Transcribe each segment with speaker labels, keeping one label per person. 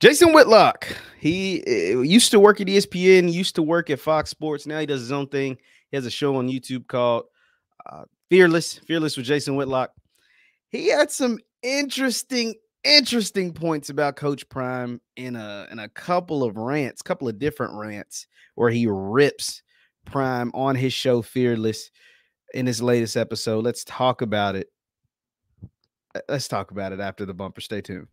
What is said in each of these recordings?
Speaker 1: Jason Whitlock, he uh, used to work at ESPN, used to work at Fox Sports. Now he does his own thing. He has a show on YouTube called uh, Fearless, Fearless with Jason Whitlock. He had some interesting, interesting points about Coach Prime in a in a couple of rants, couple of different rants where he rips Prime on his show Fearless in his latest episode. Let's talk about it. Let's talk about it after the bumper. Stay tuned.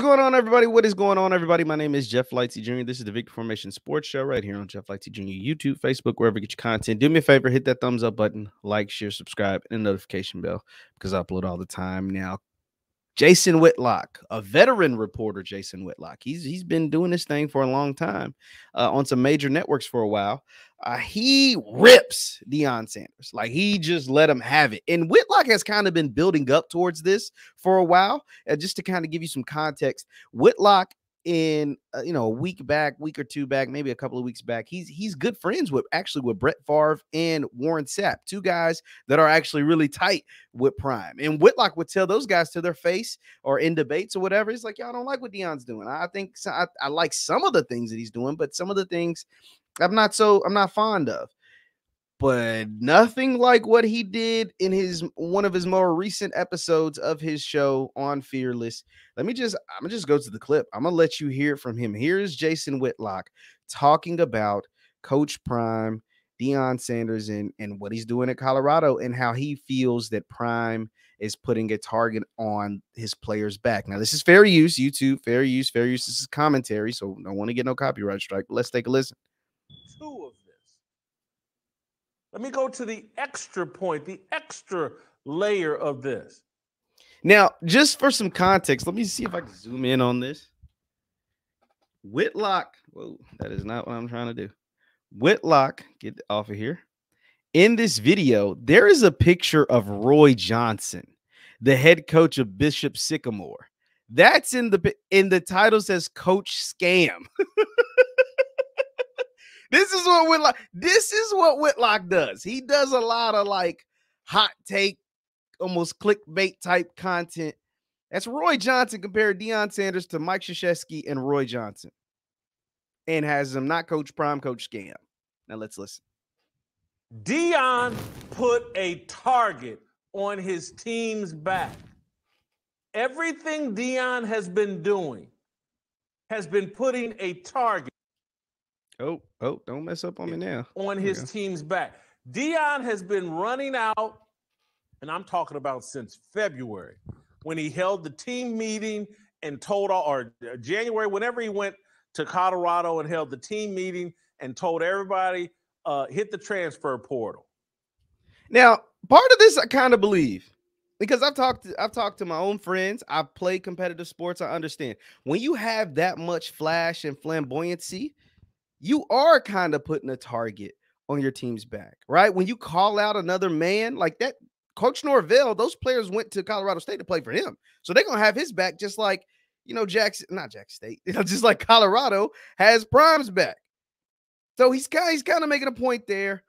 Speaker 1: What's going on, everybody? What is going on, everybody? My name is Jeff Lightsy Jr. This is the Victory Formation Sports Show right here on Jeff Lightsy Jr. YouTube, Facebook, wherever you get your content. Do me a favor, hit that thumbs up button, like, share, subscribe, and notification bell because I upload all the time now. Jason Whitlock, a veteran reporter, Jason Whitlock. He's he's been doing this thing for a long time uh, on some major networks for a while. Uh, he rips Deion Sanders like he just let him have it. And Whitlock has kind of been building up towards this for a while. Uh, just to kind of give you some context, Whitlock in uh, you know a week back, week or two back, maybe a couple of weeks back. He's he's good friends with actually with Brett Favre and Warren Sapp, two guys that are actually really tight with Prime. And Whitlock would tell those guys to their face or in debates or whatever. He's like, y'all don't like what Deion's doing. I think I, I like some of the things that he's doing, but some of the things I'm not so I'm not fond of but nothing like what he did in his one of his more recent episodes of his show on Fearless. Let me just I'm gonna just go to the clip. I'm gonna let you hear from him. Here's Jason Whitlock talking about Coach Prime, Deion Sanders, and and what he's doing at Colorado, and how he feels that Prime is putting a target on his players' back. Now, this is fair use, YouTube, fair use, fair use. This is commentary, so don't want to get no copyright strike. Let's take a listen.
Speaker 2: Two let me go to the extra point, the extra layer of this.
Speaker 1: Now, just for some context, let me see if I can zoom in on this. Whitlock, whoa, that is not what I'm trying to do. Whitlock, get off of here. In this video, there is a picture of Roy Johnson, the head coach of Bishop Sycamore. That's in the in the title says Coach Scam. This is what Whitlock. This is what Whitlock does. He does a lot of like hot take, almost clickbait type content. That's Roy Johnson compared Deion Sanders to Mike Krzyzewski and Roy Johnson, and has him not Coach Prime, Coach Scam. Now let's listen.
Speaker 2: Deion put a target on his team's back. Everything Deion has been doing has been putting a target
Speaker 1: Oh, oh, don't mess up on me now.
Speaker 2: On his team's back. Deion has been running out, and I'm talking about since February when he held the team meeting and told all, or uh, January, whenever he went to Colorado and held the team meeting and told everybody, uh, hit the transfer portal.
Speaker 1: Now, part of this I kind of believe because I've talked to, I've talked to my own friends. I've played competitive sports. I understand when you have that much flash and flamboyancy, you are kind of putting a target on your team's back, right? When you call out another man like that, Coach Norvell, those players went to Colorado State to play for him. So they're gonna have his back just like you know, Jackson, not Jack State, you know, just like Colorado has Prime's back. So he's kind he's kind of making a point there.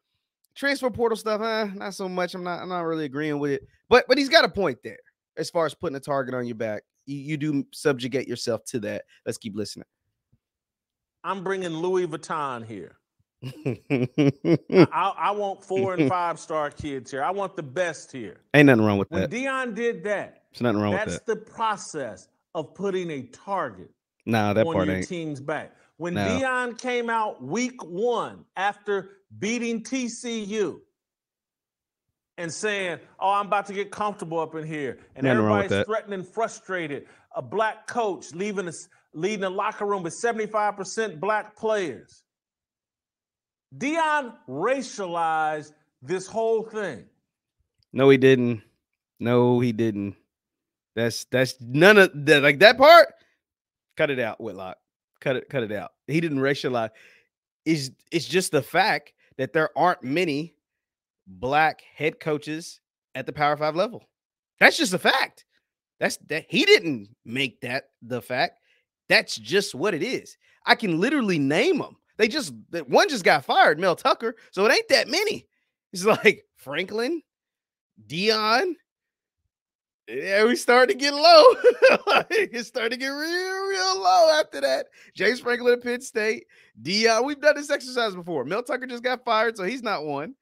Speaker 1: Transfer portal stuff, eh, not so much. I'm not I'm not really agreeing with it, but but he's got a point there as far as putting a target on your back. You, you do subjugate yourself to that. Let's keep listening.
Speaker 2: I'm bringing Louis Vuitton here. I, I, want four and five star kids here. I want the best here.
Speaker 1: Ain't nothing wrong with
Speaker 2: when
Speaker 1: that.
Speaker 2: Deion did that,
Speaker 1: there's nothing wrong with
Speaker 2: that. That's the process of putting a target
Speaker 1: nah, that
Speaker 2: on
Speaker 1: part
Speaker 2: your
Speaker 1: ain't.
Speaker 2: team's back. When no. Deion came out week one after beating TCU and saying, "Oh, I'm about to get comfortable up in here," and
Speaker 1: nothing
Speaker 2: everybody's threatening, frustrated, a black coach leaving us leading a locker room with 75% black players. Deion racialized this whole thing.
Speaker 1: No, he didn't. No, he didn't. That's that's none of that. Like that part, cut it out, Whitlock. Cut it, cut it out. He didn't racialize. Is it's just the fact that there aren't many black head coaches at the Power Five level. That's just a fact. That's that he didn't make that the fact. That's just what it is. I can literally name them. They just one just got fired, Mel Tucker. So it ain't that many. It's like Franklin, Deion. Yeah, we started to get low. it started to get real, real low after that. James Franklin at Penn State, Deion. We've done this exercise before. Mel Tucker just got fired, so he's not one.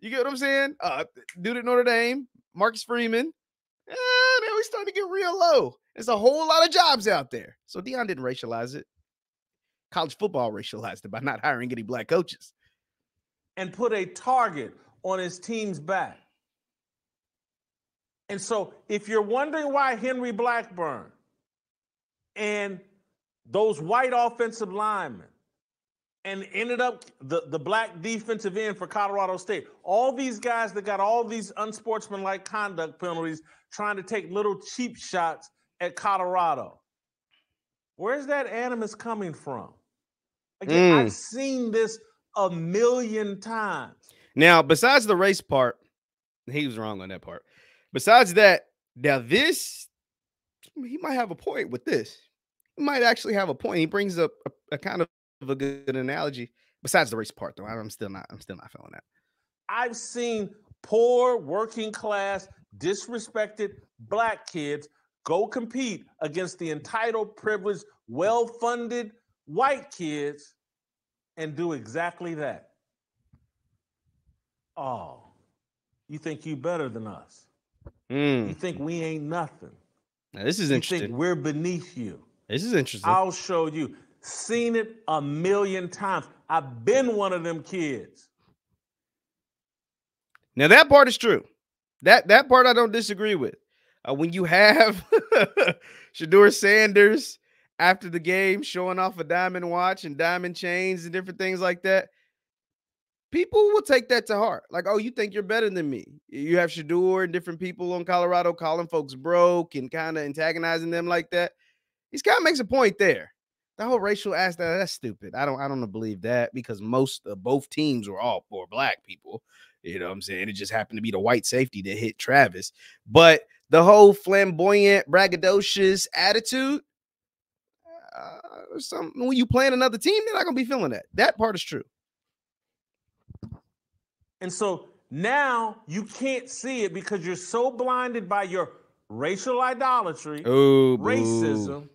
Speaker 1: You get what I'm saying? Uh, dude at Notre Dame, Marcus Freeman. Yeah, then we starting to get real low. There's a whole lot of jobs out there. So Deion didn't racialize it. College football racialized it by not hiring any black coaches.
Speaker 2: And put a target on his team's back. And so if you're wondering why Henry Blackburn and those white offensive linemen and ended up the, the black defensive end for Colorado State. All these guys that got all these unsportsmanlike conduct penalties trying to take little cheap shots at Colorado. Where's that animus coming from? Again, mm. I've seen this a million times.
Speaker 1: Now, besides the race part, he was wrong on that part. Besides that, now this, he might have a point with this. He might actually have a point. He brings up a, a kind of a good analogy. Besides the race part, though, I'm still not. I'm still not feeling that.
Speaker 2: I've seen poor, working class, disrespected black kids go compete against the entitled, privileged, well-funded white kids and do exactly that. Oh, you think you better than us? Mm. You think we ain't nothing?
Speaker 1: Now, this is you interesting.
Speaker 2: Think we're beneath you.
Speaker 1: This is interesting.
Speaker 2: I'll show you. Seen it a million times. I've been one of them kids.
Speaker 1: Now that part is true. That that part I don't disagree with. Uh, when you have Shedeur Sanders after the game showing off a diamond watch and diamond chains and different things like that, people will take that to heart. Like, oh, you think you're better than me. You have Shedeur and different people on Colorado calling folks broke and kind of antagonizing them like that. He's kind of makes a point there the whole racial aspect that's stupid. I don't I don't believe that because most of both teams were all for black people. You know what I'm saying? It just happened to be the white safety that hit Travis. But the whole flamboyant, braggadocious attitude, uh, some when you playing another team, they're not gonna be feeling that. That part is true.
Speaker 2: And so now you can't see it because you're so blinded by your racial idolatry,
Speaker 1: oh,
Speaker 2: racism,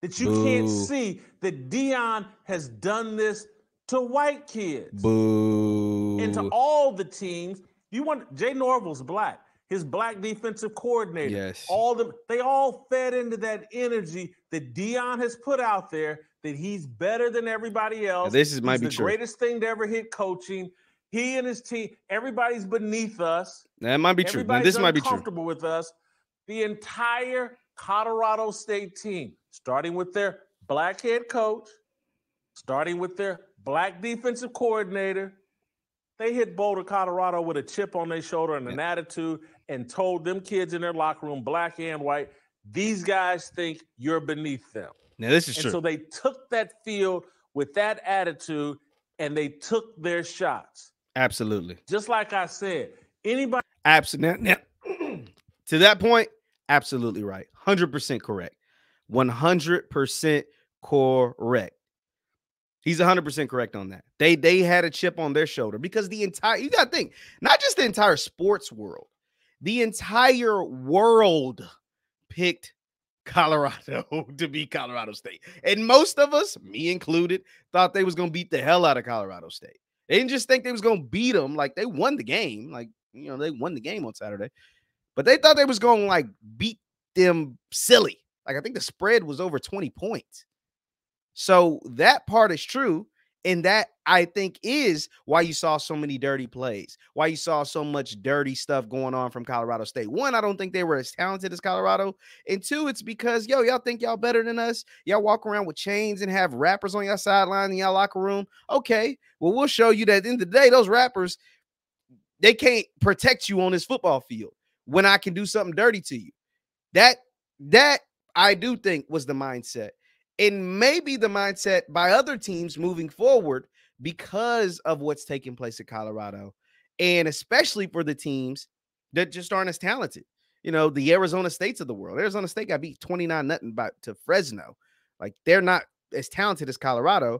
Speaker 2: that you Boo. can't see that Deion has done this to white kids
Speaker 1: Boo.
Speaker 2: and to all the teams. You want Jay Norvell's black, his black defensive coordinator.
Speaker 1: Yes,
Speaker 2: all them they all fed into that energy that Deion has put out there that he's better than everybody else.
Speaker 1: Now this is might
Speaker 2: he's
Speaker 1: be
Speaker 2: the
Speaker 1: true.
Speaker 2: greatest thing to ever hit coaching. He and his team, everybody's beneath us.
Speaker 1: That might be true. Now, this might be true.
Speaker 2: Comfortable with us. The entire Colorado State team starting with their black head coach, starting with their black defensive coordinator. They hit Boulder, Colorado with a chip on their shoulder and an yeah. attitude and told them kids in their locker room, black and white, these guys think you're beneath them.
Speaker 1: Now, this is
Speaker 2: and
Speaker 1: true.
Speaker 2: So they took that field with that attitude and they took their shots.
Speaker 1: Absolutely.
Speaker 2: Just like I said, anybody.
Speaker 1: Absolutely. Now, to that point, absolutely right. 100% correct. 100% correct. He's 100% correct on that. They they had a chip on their shoulder because the entire you got to think, not just the entire sports world. The entire world picked Colorado to beat Colorado State. And most of us, me included, thought they was going to beat the hell out of Colorado State. They didn't just think they was going to beat them like they won the game, like you know, they won the game on Saturday. But they thought they was going to like beat them silly. Like I think the spread was over 20 points. So that part is true. And that I think is why you saw so many dirty plays, why you saw so much dirty stuff going on from Colorado State. One, I don't think they were as talented as Colorado. And two, it's because, yo, y'all think y'all better than us. Y'all walk around with chains and have rappers on your sideline in y'all locker room. Okay, well, we'll show you that in the, the day, those rappers, they can't protect you on this football field when I can do something dirty to you. That, that I do think was the mindset. And maybe the mindset by other teams moving forward because of what's taking place at Colorado. And especially for the teams that just aren't as talented. you know, the Arizona States of the world. Arizona State got beat 29 nothing by to Fresno. Like they're not as talented as Colorado,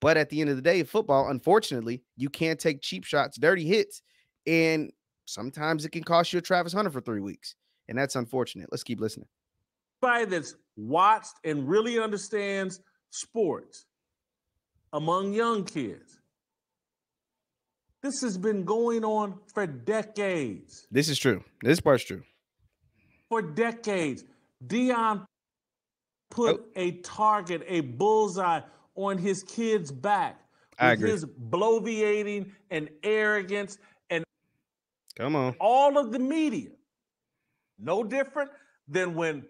Speaker 1: but at the end of the day, football, unfortunately, you can't take cheap shots, dirty hits, and sometimes it can cost you a Travis Hunter for three weeks. And that's unfortunate. Let's keep listening.
Speaker 2: Somebody that's watched and really understands sports among young kids. This has been going on for decades.
Speaker 1: This is true. This part's true.
Speaker 2: For decades. Deion put oh. a target, a bullseye on his kid's back.
Speaker 1: I agree.
Speaker 2: His bloviating and arrogance and
Speaker 1: come on.
Speaker 2: All of the media. No different than when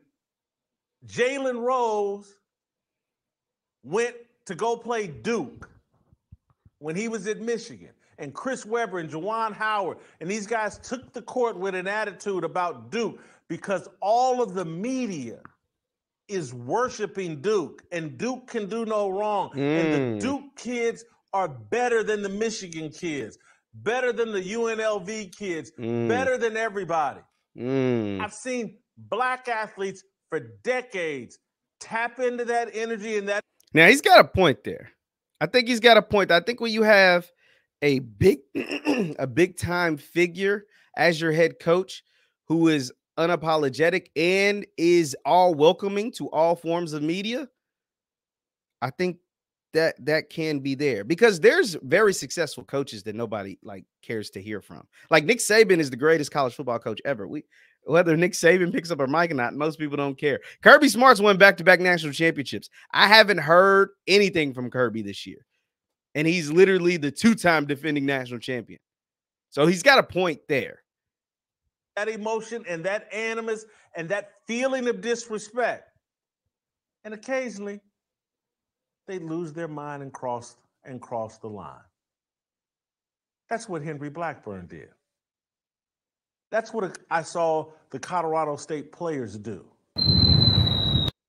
Speaker 2: Jalen Rose went to go play Duke when he was at Michigan. And Chris Webber and Juwan Howard and these guys took the court with an attitude about Duke because all of the media is worshiping Duke, and Duke can do no wrong. Mm. And the mm. Duke kids are better than the Michigan kids, better than the UNLV kids, mm. better than everybody.
Speaker 1: Mm.
Speaker 2: I've seen black athletes for decades tap into that energy and that.
Speaker 1: Now he's got a point there. I think he's got a point. I think when you have a big, a big time figure as your head coach who is unapologetic and is all welcoming to all forms of media, I think that that can be there because there's very successful coaches that nobody like cares to hear from. Like Nick Saban is the greatest college football coach ever. We whether Nick Saban picks up a mic or not, most people don't care. Kirby Smart's won back-to-back national championships. I haven't heard anything from Kirby this year. And he's literally the two-time defending national champion. So he's got a point there
Speaker 2: that emotion and that animus and that feeling of disrespect. And occasionally they lose their mind and cross and cross the line. That's what Henry Blackburn did. That's what I saw the Colorado State players do.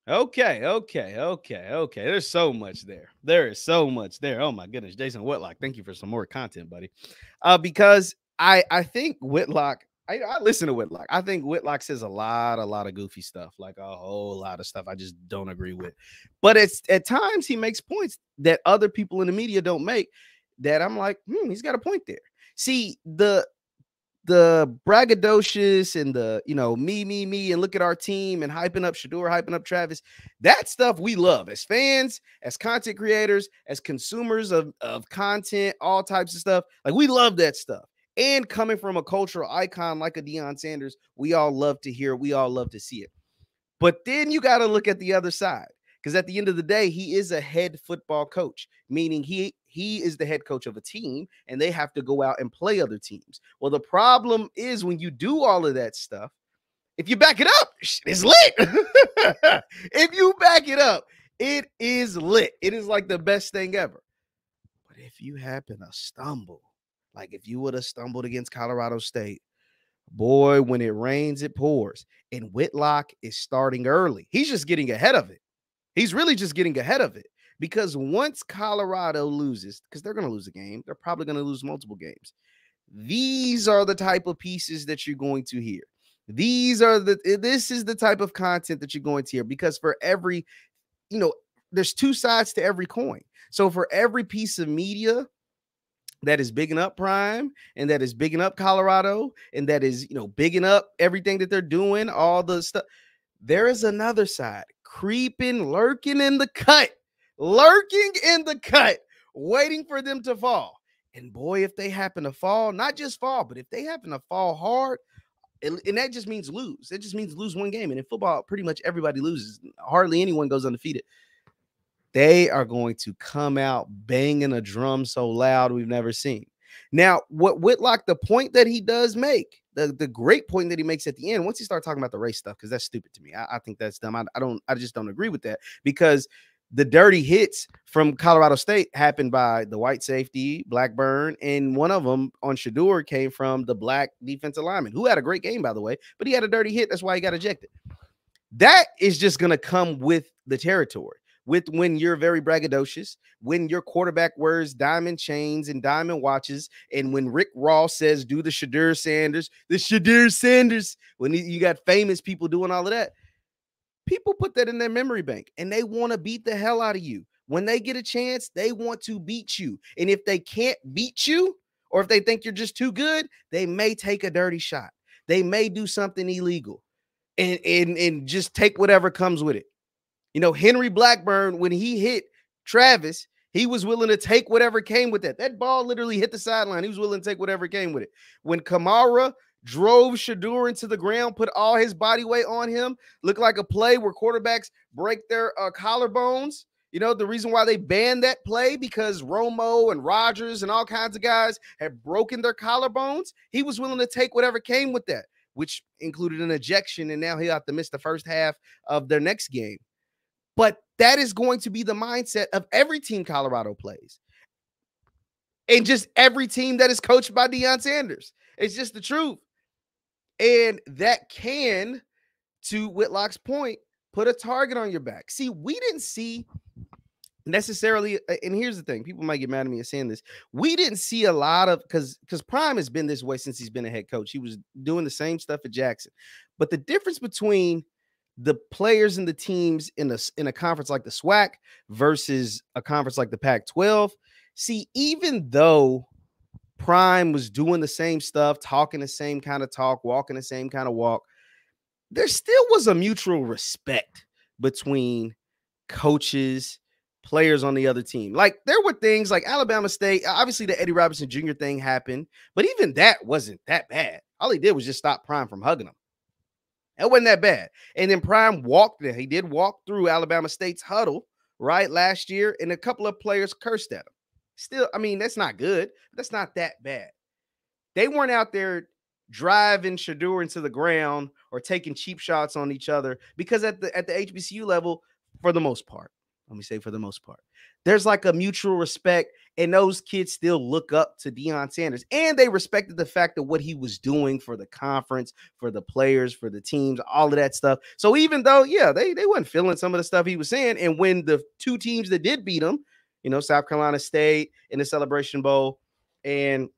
Speaker 1: Okay, okay, okay, okay. There's so much there. There is so much there. Oh my goodness, Jason Whitlock, thank you for some more content, buddy. Uh, because I I think Whitlock I, I, listen to Whitlock. I think Whitlock says a lot, a lot of goofy stuff, like a whole lot of stuff I just don't agree with. But it's at times he makes points that other people in the media don't make. That I'm like, hmm, he's got a point there. See the the braggadocious and the you know me me me and look at our team and hyping up Shedeur, hyping up Travis. That stuff we love as fans, as content creators, as consumers of of content, all types of stuff. Like we love that stuff. And coming from a cultural icon like a Deion Sanders, we all love to hear, we all love to see it. But then you got to look at the other side because at the end of the day, he is a head football coach, meaning he he is the head coach of a team and they have to go out and play other teams. Well, the problem is when you do all of that stuff, if you back it up, it's lit. if you back it up, it is lit. It is like the best thing ever. But if you happen to stumble like if you would have stumbled against Colorado State, boy, when it rains, it pours. And Whitlock is starting early. He's just getting ahead of it. He's really just getting ahead of it because once Colorado loses, because they're going to lose a game, they're probably going to lose multiple games. These are the type of pieces that you're going to hear. These are the eh, this is the type of content that you're going to hear because for every, you know, there's two sides to every coin. So for every piece of media that is bigging up Prime and that is bigging up Colorado and that is, you know, bigging up everything that they're doing, all the stuff. There is another side creeping, lurking in the cut, lurking in the cut, waiting for them to fall. And boy, if they happen to fall, not just fall, but if they happen to fall hard, and that just means lose. It just means lose one game. And in football, pretty much everybody loses. Hardly anyone goes undefeated they are going to come out banging a drum so loud we've never seen. Now, what Whitlock, the point that he does make, the, the great point that he makes at the end, once he starts talking about the race stuff, because that's stupid to me. I, I think that's dumb. I, I, don't, I just don't agree with that because the dirty hits from Colorado State happened by the white safety, Blackburn, and one of them on Shedeur came from the black defensive lineman, who had a great game, by the way, but he had a dirty hit. That's why he got ejected. That is just going to come with the territory. with when you're very braggadocious, when your quarterback wears diamond chains and diamond watches, and when Rick Ross says, do the Shedeur Sanders, the Shedeur Sanders, when you got famous people doing all of that, people put that in their memory bank and they want to beat the hell out of you. When they get a chance, they want to beat you. And if they can't beat you, or if they think you're just too good, they may take a dirty shot. They may do something illegal and, and, and just take whatever comes with it. You know, Henry Blackburn, when he hit Travis, he was willing to take whatever came with that. That ball literally hit the sideline. He was willing to take whatever came with it. When Kamara drove Shedeur into the ground, put all his body weight on him, looked like a play where quarterbacks break their uh, collarbones. You know, the reason why they banned that play because Romo and Rodgers and all kinds of guys had broken their collarbones. He was willing to take whatever came with that, which included an ejection, and now he'll have to miss the first half of their next game. But that is going to be the mindset of every team Colorado plays. And just every team that is coached by Deion Sanders. It's just the truth. And that can, to Whitlock's point, put a target on your back. See, we didn't see necessarily and here's the thing people might get mad at me at saying this we didn't see a lot of because because prime has been this way since he's been a head coach he was doing the same stuff at jackson but the difference between the players and the teams in a in a conference like the SWAC versus a conference like the Pac-12 see even though prime was doing the same stuff talking the same kind of talk walking the same kind of walk there still was a mutual respect between coaches, players on the other team. Like there were things like Alabama State, obviously the Eddie Robinson Jr. thing happened, but even that wasn't that bad. All he did was just stop Prime from hugging him. It wasn't that bad. And then Prime walked there. He did walk through Alabama State's huddle right last year, and a couple of players cursed at him. Still, I mean, that's not good. That's not that bad. They weren't out there driving Shedeur into the ground or taking cheap shots on each other because at the at the HBCU level, for the most part, let me say for the most part, there's like a mutual respect, and those kids still look up to Deion Sanders, and they respected the fact of what he was doing for the conference, for the players, for the teams, all of that stuff. So even though, yeah, they they wasn't feeling some of the stuff he was saying, and when the two teams that did beat him, you know, South Carolina State in the Celebration Bowl and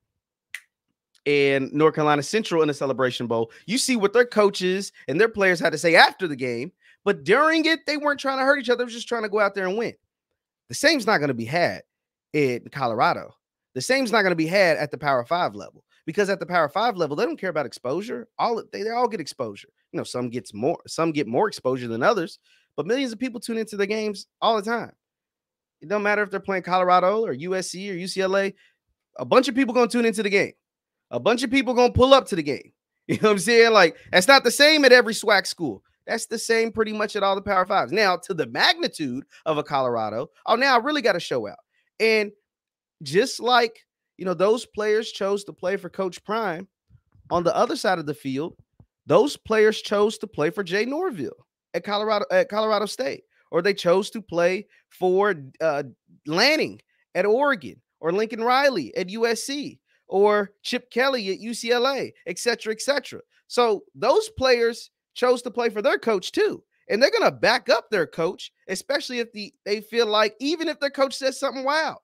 Speaker 1: and North Carolina Central in the Celebration Bowl. You see what their coaches and their players had to say after the game, but during it, they weren't trying to hurt each other. They were just trying to go out there and win. The same's not going to be had in Colorado. The same's not going to be had at the Power Five level because at the Power Five level, they don't care about exposure. All they, they all get exposure. You know, some gets more, some get more exposure than others, but millions of people tune into the games all the time. It don't matter if they're playing Colorado or USC or UCLA. A bunch of people gonna tune into the game a bunch of people gonna pull up to the game. You know what I'm saying? Like that's not the same at every SWAC school. That's the same pretty much at all the Power Fives. Now, to the magnitude of a Colorado, oh, now I really got to show out. And just like you know, those players chose to play for Coach Prime on the other side of the field, those players chose to play for Jay Norvell at Colorado at Colorado State, or they chose to play for uh, Lanning at Oregon, or Lincoln Riley at USC, or Chip Kelly at UCLA, et cetera, et cetera. So those players chose to play for their coach too. And they're going to back up their coach, especially if the they feel like even if their coach says something wild.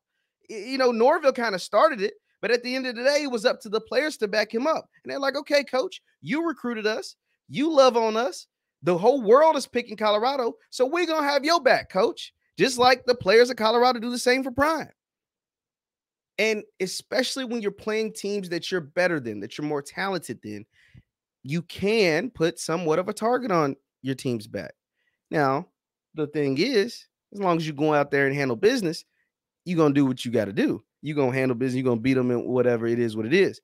Speaker 1: You know, Norvell kind of started it, but at the end of the day, it was up to the players to back him up. And they're like, okay, coach, you recruited us, you love on us. The whole world is picking Colorado. So we're going to have your back, coach. Just like the players of Colorado do the same for Prime. And especially when you're playing teams that you're better than, that you're more talented than, you can put somewhat of a target on your team's back. Now, the thing is, as long as you go out there and handle business, you're gonna do what you got to do. You're gonna handle business, you're gonna beat them in whatever it is, what it is.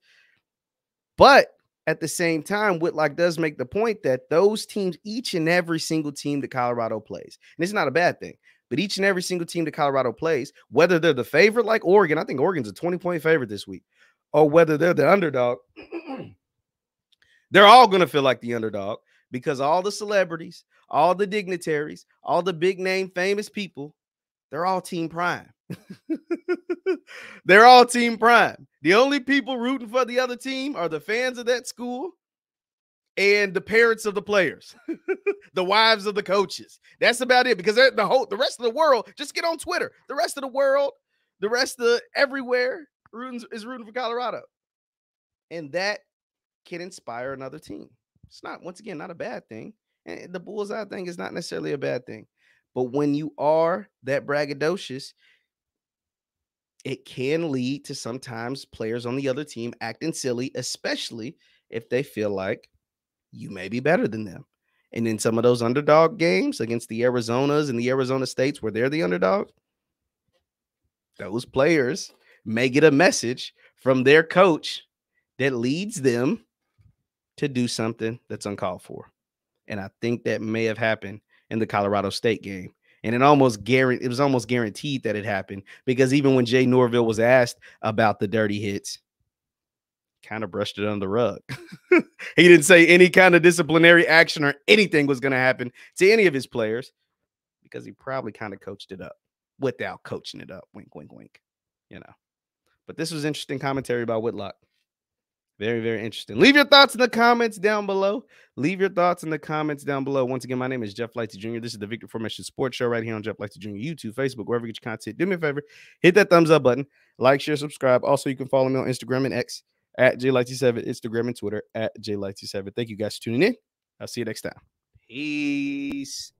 Speaker 1: But at the same time, Whitlock does make the point that those teams, each and every single team that Colorado plays, and it's not a bad thing. But each and every single team that Colorado plays, whether they're the favorite like Oregon, I think Oregon's a 20 point favorite this week, or whether they're the underdog, they're all going to feel like the underdog because all the celebrities, all the dignitaries, all the big name famous people, they're all team prime. they're all team prime. The only people rooting for the other team are the fans of that school and the parents of the players, the wives of the coaches. That's about it because the whole the rest of the world just get on Twitter. The rest of the world, the rest of everywhere rooting, is rooting for Colorado. And that can inspire another team. It's not once again not a bad thing. And the bullseye thing is not necessarily a bad thing. But when you are that braggadocious, it can lead to sometimes players on the other team acting silly, especially if they feel like you may be better than them. And in some of those underdog games against the Arizonas and the Arizona States where they're the underdog, those players may get a message from their coach that leads them to do something that's uncalled for. And I think that may have happened in the Colorado State game. And it almost guaranteed it was almost guaranteed that it happened because even when Jay Norvell was asked about the dirty hits, kind of brushed it under the rug. he didn't say any kind of disciplinary action or anything was going to happen to any of his players because he probably kind of coached it up without coaching it up. Wink, wink, wink. You know. But this was interesting commentary about Whitlock. Very, very interesting. Leave your thoughts in the comments down below. Leave your thoughts in the comments down below. Once again, my name is Jeff Lightsy Jr. This is the Victory Formation Sports Show right here on Jeff Lightsy Jr. YouTube, Facebook, wherever you get your content. Do me a favor, hit that thumbs up button, like, share, subscribe. Also, you can follow me on Instagram and X at JLightsy7, Instagram and Twitter at JLightsy7. Thank you guys for tuning in. I'll see you next time. Peace.